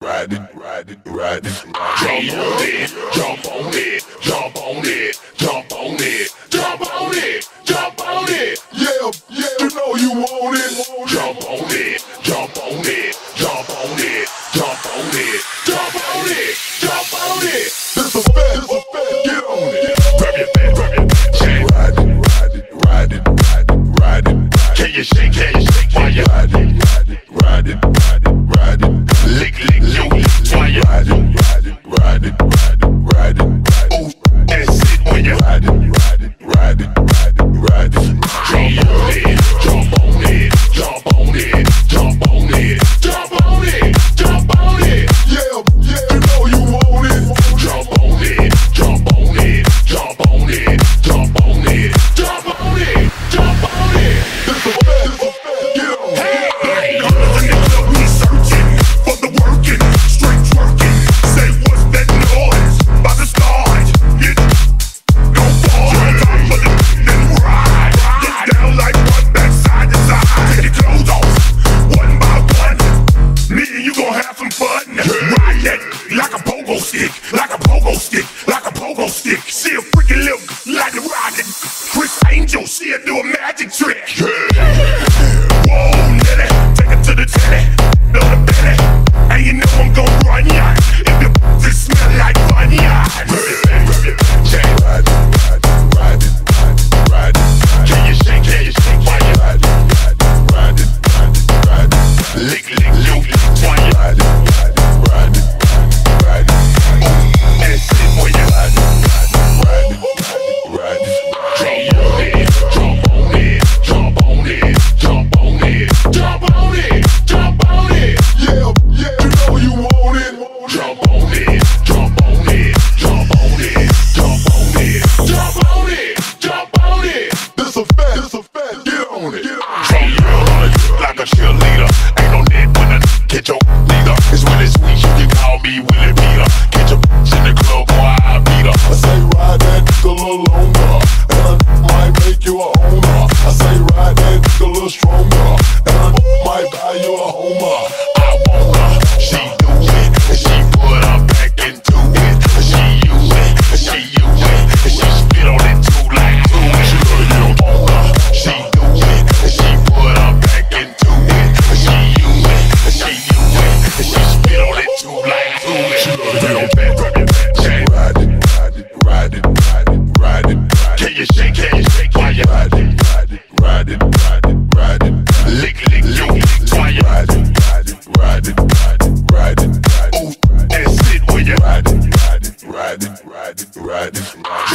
Ride it, ride it, ride it. Jump on it, jump on it, jump on it, jump on it, jump on it, jump on it. Yeah, yeah, you know you want it. Jump on it, jump on it, jump on it, jump on it, jump on it, jump on it. This a fact, this a fact. Get on it. Grab your fat, grab your fat. Ride it, ride it, ride it, ride it, ride it. Can you shake, can you shake? Why you ride it, ride it, ride it? stick, like a pogo stick, like a pogo stick. See a freaking little like a rocket. Criss Angel, she'll do a magic trick. Yeah. you are. right, this, right.